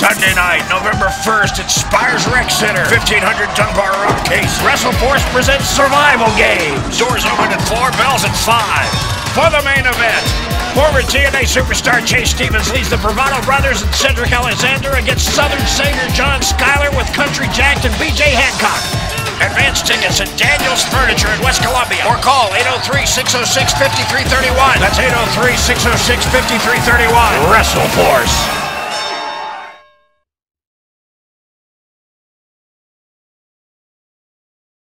Sunday night, November 1st at Spires Rec Center, 1500 Dunbar Road Case. WrestleForce presents Survival Game. Doors open at 4, bells at 5. For the main event, former TNA superstar Chase Stevens leads the Bravado Brothers and Cedric Alexander against Southern singer John Schuyler with Country Jack and BJ Hancock. Advance tickets at Daniels Furniture in West Columbia or call 803-606-5331. That's 803-606-5331. Wrestle Force.